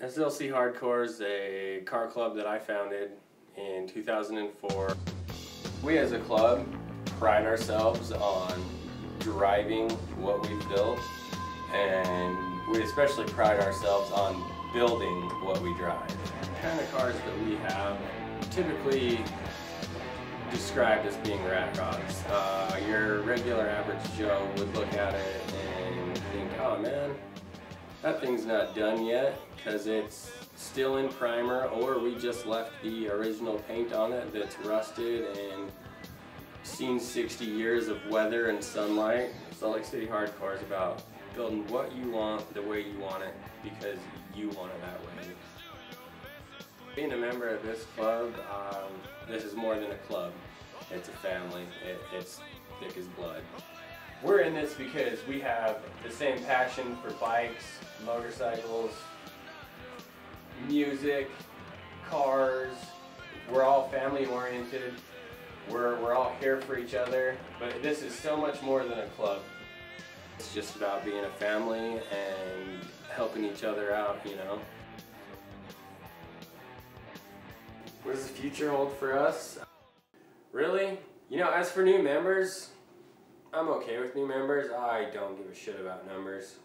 LC Hardcore is a car club that I founded in 2004. We as a club pride ourselves on driving what we've built and we especially pride ourselves on building what we drive. The kind of cars that we have typically described as being rat rods. Uh, your regular average Joe would look at it and think, oh man, that thing's not done yet because it's still in primer or we just left the original paint on it that's rusted and seen 60 years of weather and sunlight. Salt Lake City Hardcore is about building what you want the way you want it because you want it that way. Being a member of this club, um, this is more than a club. It's a family. It, it's thick as blood. We're in this because we have the same passion for bikes, motorcycles, music, cars. We're all family oriented. We're, we're all here for each other. But this is so much more than a club. It's just about being a family and helping each other out, you know. What does the future hold for us? Really? You know, as for new members, I'm okay with new members. I don't give a shit about numbers.